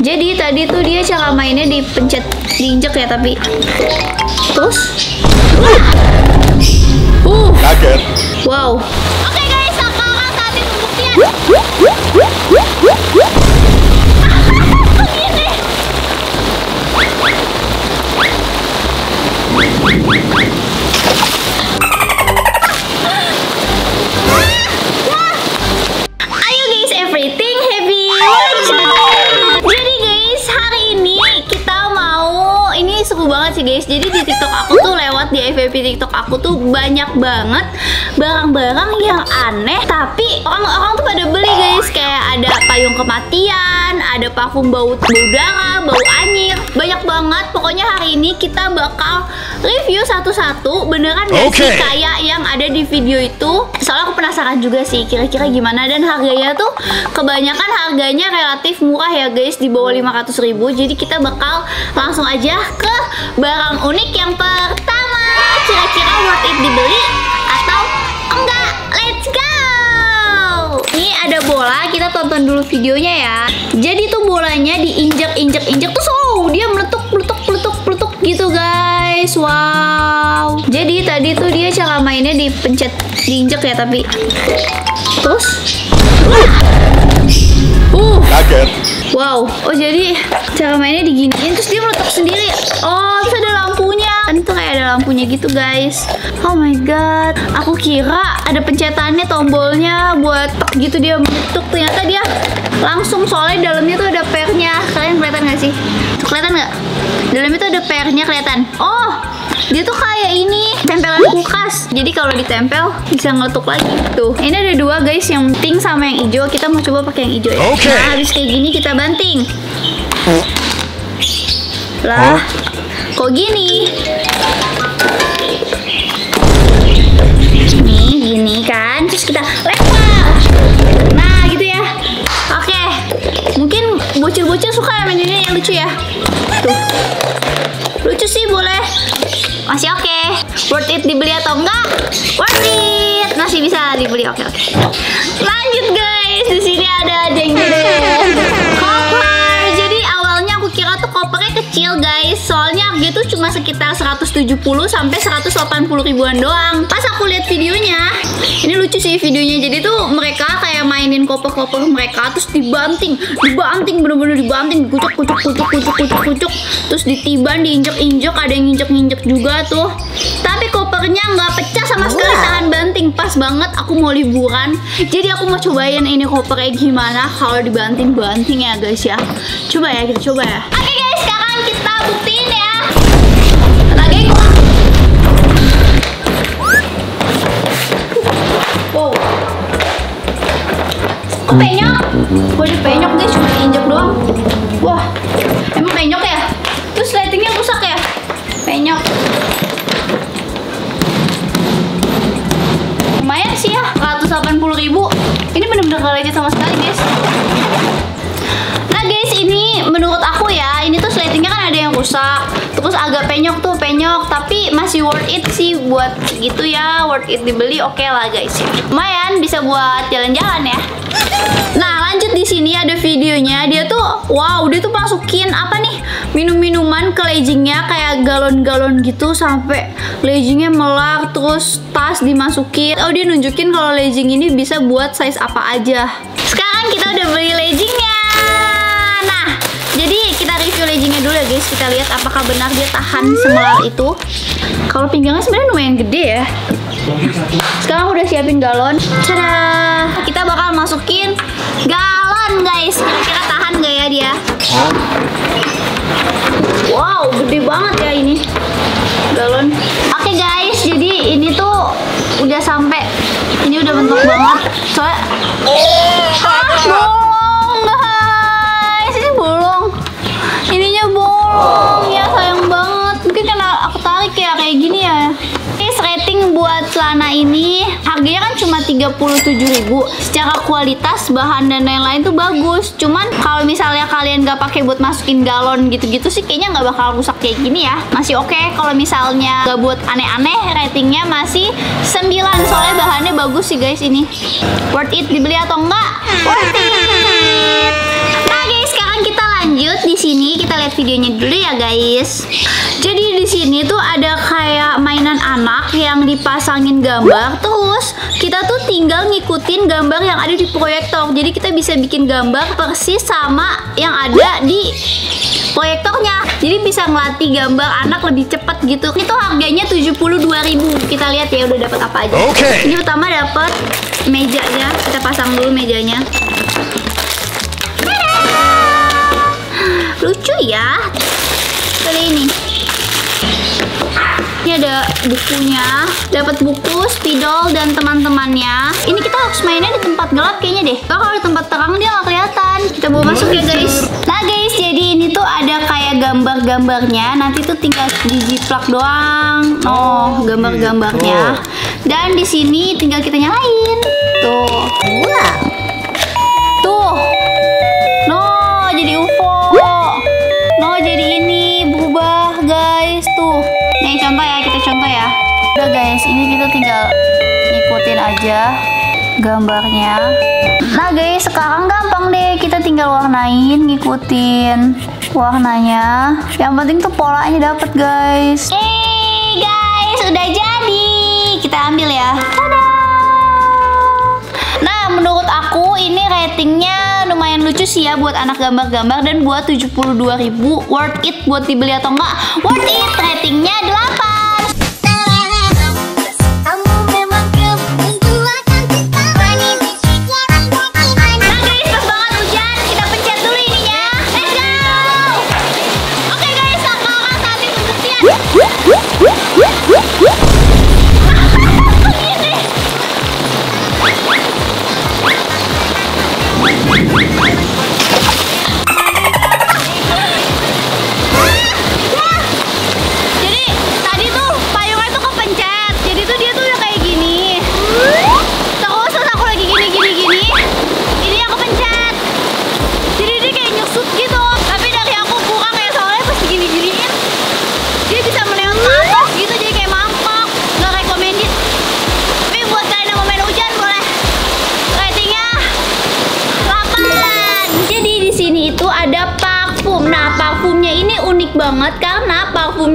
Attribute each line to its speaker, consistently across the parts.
Speaker 1: Jadi tadi tuh dia cara mainnya dipencet diinjek ya tapi terus uh
Speaker 2: Kaget.
Speaker 1: wow
Speaker 3: Oke guys, sekarang saatnya pembuktian.
Speaker 1: Ayo TikTok aku tuh banyak banget barang-barang yang aneh tapi orang-orang tuh pada beli guys. Kayak ada payung kematian, ada parfum bau bau darah, bau anyir. Banyak banget. Pokoknya hari ini kita bakal review satu-satu beneran gak sih kayak yang ada di video itu. Soalnya aku penasaran juga sih kira-kira gimana dan harganya tuh kebanyakan harganya relatif murah ya guys di bawah 500 ribu jadi kita bakal langsung aja ke barang unik yang pertama kira-kira worth it dibeli? Atau enggak? Let's go! Ini ada bola kita tonton dulu videonya ya. Jadi tuh bolanya diinjek-injek-injek terus oh dia meletuk meletuk meletuk meletuk gitu guys. Wow. Jadi tadi tuh dia cara mainnya dipencet diinjek ya tapi terus? Uh.
Speaker 2: Kaget.
Speaker 1: Wow, oh jadi cara mainnya diginiin terus dia meletup sendiri. Oh, terus ada lampunya. Kan itu kayak ada lampunya gitu, guys. Oh my god, aku kira ada pencetannya tombolnya buat tek gitu dia meletup. Ternyata dia langsung soalnya dalamnya tuh ada pernya. Kalian kelihatan nggak sih? Kelihatan nggak? Dalamnya tuh ada pernya kelihatan. Oh, dia tuh kayak ini tempelan kulkas. Jadi kalau ditempel bisa ngeletuk lagi. Tuh, ini ada dua guys, yang pink sama yang hijau. Kita mau coba pakai yang hijau ya.
Speaker 2: Oke.
Speaker 1: Nah, habis kayak gini kita banting. Lah, kok gini? Nih, gini kan. Terus kita lempar. Nah, gitu ya. Oke. Mungkin bocil-bocil suka ya main ini yang lucu ya. Tuh. Lucu sih boleh. Masih oke. Worth it dibeli atau enggak? Worth it. Masih bisa dibeli. Oke, oke. Lanjut guys. Di sini ada jeng. Kecil guys. Soalnya dia tuh cuma sekitar 170 sampai 180 ribuan doang. Pas aku lihat videonya, ini lucu sih videonya. Jadi tuh mereka kayak mainin koper-koper mereka terus dibanting, dibanting bener-bener dibanting, dikucuk kucuk kucuk kucuk kucuk kucuk, terus ditiban, diinjek-injek, ada yang injek-injek juga tuh. Tapi kopernya nggak pecah sama sekali tahan banting, pas banget aku mau liburan. Jadi aku mau cobain ini kopernya gimana kalau dibanting-banting ya guys ya. Coba ya kita coba ya. Sekarang kita buktiin ya. Lagi gua. Wow. Kok penyok? Kok ada penyok guys, cuma injek doang. Wah, emang penyok ya? Terus lightingnya rusak ya? Penyok. Lumayan sih ya, 180 ribu. Ini bener-bener gak lecet sama sekali guys. Rusak. Terus agak penyok tuh, penyok. Tapi masih worth it sih buat gitu ya, worth it dibeli oke lah guys. Lumayan bisa buat jalan-jalan ya. Nah, lanjut di sini ada videonya. Dia tuh wow, dia tuh masukin apa nih? Minum-minuman ke leggingnya kayak galon-galon gitu sampai leggingnya melar terus tas dimasukin. Oh, dia nunjukin kalau legging ini bisa buat size apa aja. Sekarang kita udah beli leggingnya. Leggingnya dulu ya guys. Kita lihat apakah benar dia tahan semelar itu. Kalau pinggangnya sebenarnya lumayan gede ya. Sekarang udah siapin galon. Tada! Kita bakal masukin galon, guys. Kira-kira tahan nggak ya dia? Wow, gede banget ya ini galon. Oke guys, jadi ini tuh udah sampai. Ini udah bentuk banget. Soalnya celana ini harganya kan cuma 37.000. Secara kualitas bahan dan lain-lain tuh bagus. Cuman kalau misalnya kalian gak pakai buat masukin galon gitu-gitu sih kayaknya nggak bakal rusak kayak gini ya. Masih oke kalau misalnya gak buat aneh-aneh ratingnya masih 9 soalnya bahannya bagus sih guys ini. Worth it dibeli atau enggak? Worth it. Nah guys, sekarang kita lanjut di sini kita lihat videonya dulu ya guys. Jadi di sini tuh ada kayak yang dipasangin gambar terus kita tuh tinggal ngikutin gambar yang ada di proyektor. Jadi kita bisa bikin gambar persis sama yang ada di proyektornya. Jadi bisa ngelatih gambar anak lebih cepat gitu. Itu harganya 72.000. Kita lihat ya udah dapat apa aja.
Speaker 2: Oke.
Speaker 1: Ini pertama dapat mejanya. Kita pasang dulu mejanya. Lucu ya. Kali ini. Ini ada bukunya, dapat buku, spidol dan teman-temannya. Ini kita harus mainnya di tempat gelap kayaknya deh. Kalau di tempat terang dia nggak kelihatan. Kita bawa masuk ya guys. Nah guys, jadi ini tuh ada kayak gambar-gambarnya. Nanti tuh tinggal dijiplak doang. Oh, gambar-gambarnya. Dan di sini tinggal kita nyalain. Tuh. Wah. Aja gambarnya. Nah guys, sekarang gampang deh. Kita tinggal warnain, ngikutin warnanya. Yang penting tuh polanya dapet guys. Eh guys, udah jadi. Kita ambil ya. Tada! Nah, menurut aku ini ratingnya lumayan lucu sih ya buat anak gambar-gambar dan buat 72.000 worth it buat dibeli atau enggak? Worth it, ratingnya 8.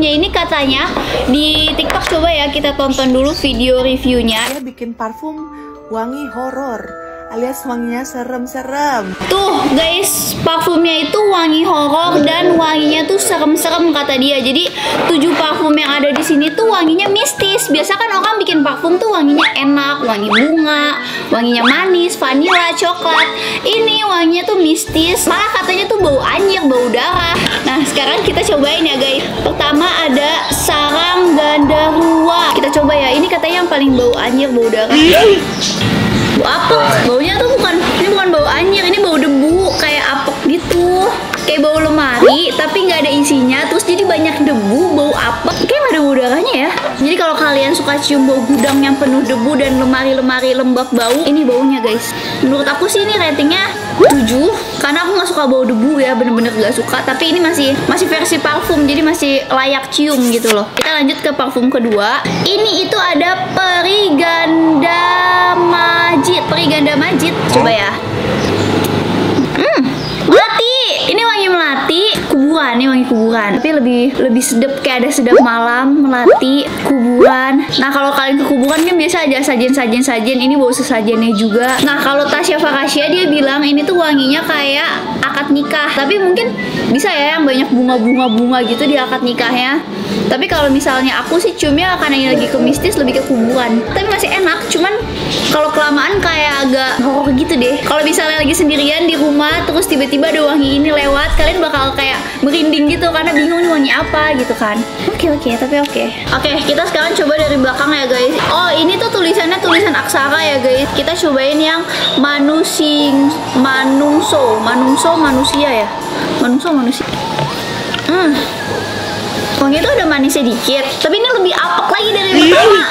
Speaker 1: Parfumnya ini katanya di TikTok coba ya kita tonton dulu video reviewnya.
Speaker 4: Dia bikin parfum wangi horor alias wanginya serem-serem.
Speaker 1: Tuh guys, parfumnya itu wangi horor dan wanginya tuh serem-serem kata dia. Jadi tujuh parfum yang ada di sini tuh wanginya mistis. Biasa kan orang bikin parfum tuh wanginya enak, wangi bunga, wanginya manis, vanila, coklat. Ini wanginya tuh mistis. Malah katanya tuh bau anjir, bau darah. Nah sekarang kita cobain ya guys. Pertama ada sarang gandarua. Kita coba ya. Ini katanya yang paling bau anjir, bau darah. Bau apek. Baunya tapi nggak ada isinya terus jadi banyak debu, bau apek. Kayak ada udaranya ya. Jadi kalau kalian suka cium bau gudang yang penuh debu dan lemari-lemari lembab bau, ini baunya guys. Menurut aku sih ini ratingnya 7 karena aku nggak suka bau debu ya bener-bener gak suka tapi ini masih masih versi parfum jadi masih layak cium gitu loh kita lanjut ke parfum kedua ini itu ada periganda majid periganda majid coba ya hmm ini wangi melati kuburan ini wangi kuburan. Tapi lebih lebih sedap kayak ada sedap malam melati kuburan. Nah kalau kalian ke kuburan kan biasa aja sajian-sajian sajian ini bau sesajennya juga. Nah kalau Tasya Fakasya dia bilang ini tuh wanginya kayak akad nikah. Tapi mungkin bisa ya yang banyak bunga-bunga bunga gitu di akad nikahnya. Tapi kalau misalnya aku sih ciumnya karena ini lagi ke mistis lebih ke kuburan. Tapi masih enak cuman kalau kelamaan kayak agak horor gitu deh. Kalau misalnya lagi sendirian di rumah terus tiba-tiba ada wangi ini lewat kalian bakal kayak merinding gitu karena bingung nih wangi apa gitu kan. Oke oke tapi oke. Oke kita sekarang coba dari belakang ya guys. Oh ini tuh tulisannya tulisan aksara ya guys. Kita cobain yang manusing manungso manungso manusia ya. Manungso manusia. Hmm. Wangi itu ada manisnya dikit, tapi ini lebih apek lagi dari yang pertama.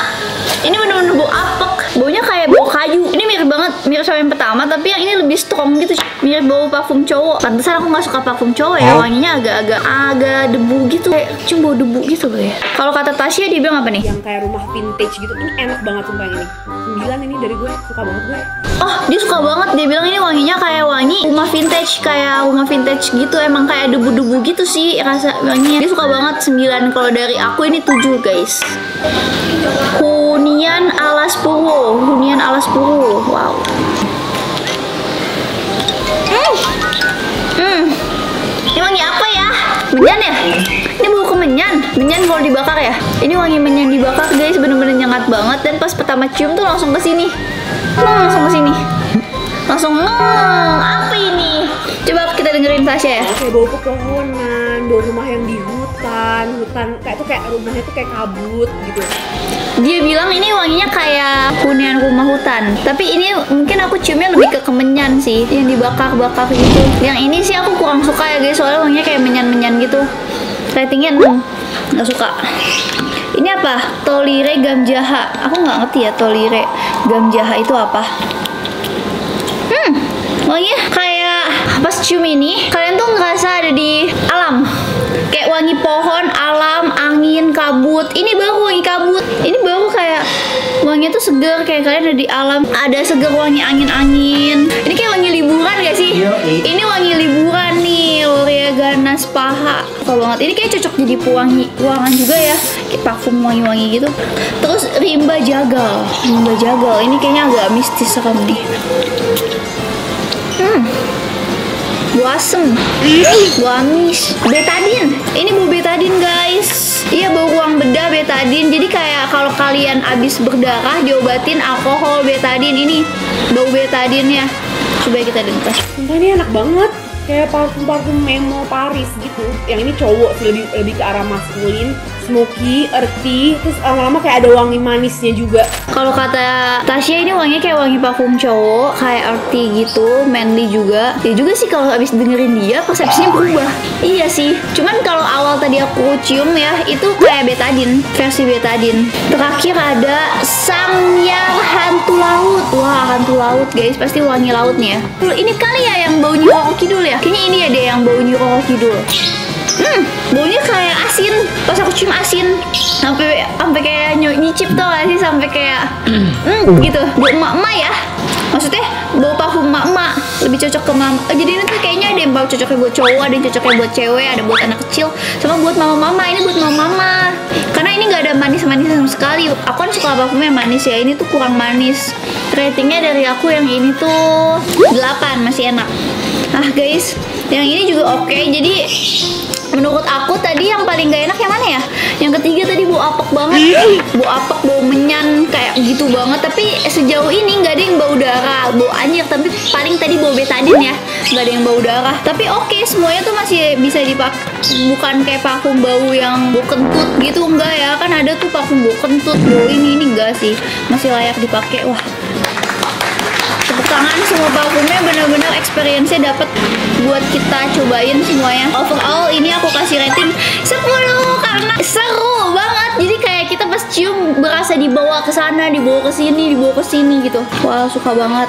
Speaker 1: Ini bener-bener bau apek. baunya kayak bau kayu mirip banget mirip sama yang pertama tapi yang ini lebih strong gitu mirip bau parfum cowok pantesan aku nggak suka parfum cowok ya wanginya agak-agak agak debu gitu kayak cium bau debu gitu loh ya kalau kata Tasya dia bilang apa nih
Speaker 2: yang kayak rumah vintage gitu ini enak banget sumpah ini 9 ini dari gue suka banget gue
Speaker 1: Oh, dia suka banget. Dia bilang ini wanginya kayak wangi rumah vintage, kayak rumah vintage gitu. Emang kayak debu-debu gitu sih rasa wanginya. Dia suka banget 9. Kalau dari aku ini 7, guys. Hunian alas purwo. Hunian alas purwo. Wow. Hmm. Hmm. Ini wangi apa ya? Menyan ya? Ini bau kemenyan. Menyan kalau dibakar ya. Ini wangi menyan dibakar guys, bener-bener nyengat banget. Dan pas pertama cium tuh langsung ke sini. Hmm, langsung ke sini. Langsung, hmm, apa ini? Coba kita dengerin Tasya ya.
Speaker 2: kayak bau pepohonan bau rumah yang di hutan hutan kayak tuh kayak rumahnya tuh kayak kabut gitu
Speaker 1: Dia bilang ini wanginya kayak hunian rumah hutan. Tapi ini mungkin aku ciumnya lebih ke kemenyan sih, yang dibakar-bakar gitu. Yang ini sih aku kurang suka ya guys, soalnya wanginya kayak menyan-menyan gitu. Ratingnya 6, nggak suka. Ini apa? Tolire gamjaha. Aku nggak ngerti ya tolire gamjaha itu apa. Hmm, wanginya kayak pas cium ini kalian tuh ngerasa ada di alam. Wangi pohon, alam, angin, kabut. Ini baru wangi kabut. Ini baru kayak wanginya tuh seger kayak kalian ada di alam. Ada seger wangi angin-angin. Ini kayak wangi liburan gak sih? Ini wangi liburan nih, Lorea Ganas Paha. Suka banget. Ini kayak cocok jadi pewangi ruangan juga ya. Kayak parfum wangi-wangi gitu. Terus rimba jagal. Rimba jagal. Ini kayaknya agak mistis serem nih. Hmm. Bau asem, bau amis, betadin. Ini bau betadin guys. Iya bau ruang bedah betadin. Jadi kayak kalau kalian abis berdarah diobatin alkohol betadin ini bau betadinnya. Coba kita dengar.
Speaker 2: sumpah ini enak banget kayak parfum parfum Memo Paris gitu yang ini cowok lebih lebih ke arah maskulin smoky earthy terus lama-lama kayak ada wangi manisnya juga
Speaker 1: Kalau kata Tasya ini wanginya kayak wangi parfum cowok, kayak arty gitu, manly juga. Ya juga sih kalau abis dengerin dia persepsinya berubah. Iya sih. Cuman kalau awal tadi aku cium ya itu kayak betadin, versi betadin. Terakhir ada Sangyang hantu laut. Wah hantu laut guys, pasti wangi laut nih ya. Ini kali ya yang bau Nyiroro Kidul ya. Kayaknya ini ada yang bau Nyiroro Kidul. Hmm, baunya kayak asin. Pas aku cium asin, sampai sampai kayak ny- nyicip tau gak sih sampai kayak hmm, gitu. Bau emak-emak ya. Maksudnya bau parfum emak-emak lebih cocok ke mama. eh, Jadi ini tuh kayaknya bau cocoknya buat cowok, ada yang cocoknya buat cewek, ada buat anak kecil, sama buat mama-mama. Ini buat mama-mama. Karena ini nggak ada manis-manis sama sekali. Aku kan suka parfumnya yang manis ya. Ini tuh kurang manis. Ratingnya dari aku yang ini tuh 8 masih enak. Ah guys, yang ini juga oke. Jadi menurut aku tadi yang paling gak enak yang mana ya? Yang ketiga tadi bau apek banget, bau apek, bau menyan kayak gitu banget. Tapi sejauh ini nggak ada yang bau darah, bau anjir. Tapi paling tadi bau betadin ya, nggak ada yang bau darah. Tapi oke, semuanya tuh masih bisa dipakai. Bukan kayak parfum bau yang bau kentut gitu enggak ya? Kan ada tuh parfum bau kentut, bau ini ini enggak sih, masih layak dipakai. Wah, tepuk tangan semua parfumnya bener-bener experience-nya dapat buat kita cobain semuanya overall ini aku kasih rating 10 karena seru banget jadi kayak kita pas cium berasa dibawa ke sana dibawa ke sini dibawa ke sini gitu wah suka banget